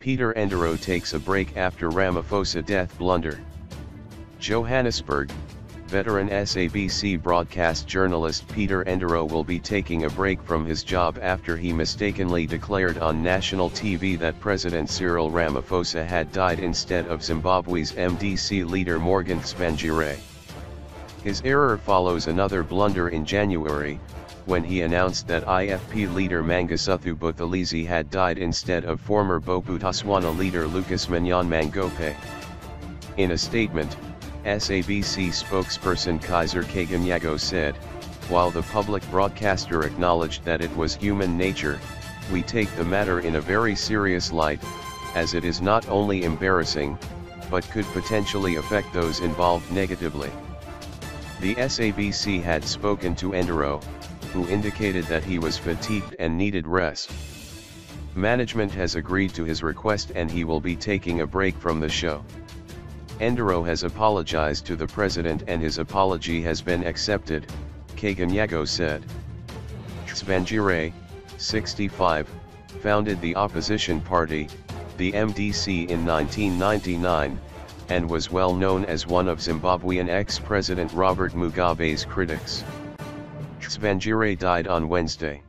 Peter Ndoro takes a break after Ramaphosa death blunder. Johannesburg, veteran SABC broadcast journalist Peter Ndoro will be taking a break from his job after he mistakenly declared on national TV that President Cyril Ramaphosa had died instead of Zimbabwe's MDC leader Morgan Tsvangirai. His error follows another blunder in January, when he announced that IFP leader Mangosuthu Buthelezi had died instead of former Bophuthatswana leader Lucas Manyane Mangope. In a statement, SABC spokesperson Kaiser Kganyago said, while the public broadcaster acknowledged that it was human nature, we take the matter in a very serious light, as it is not only embarrassing, but could potentially affect those involved negatively. The SABC had spoken to Ndoro, who indicated that he was fatigued and needed rest. Management has agreed to his request and he will be taking a break from the show. Ndoro has apologized to the president and his apology has been accepted, Kganyago said. Tsvangirai, 65, founded the opposition party, the MDC in 1999, and was well known as one of Zimbabwean ex-president Robert Mugabe's critics. Tsvangirai died on Wednesday.